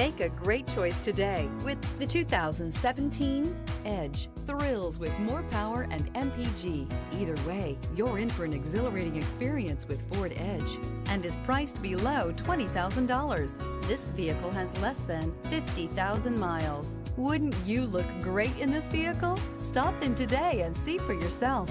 Make a great choice today with the 2017 Edge. Thrills with more power and MPG. Either way, you're in for an exhilarating experience with Ford Edge and is priced below $20,000. This vehicle has less than 50,000 miles. Wouldn't you look great in this vehicle? Stop in today and see for yourself.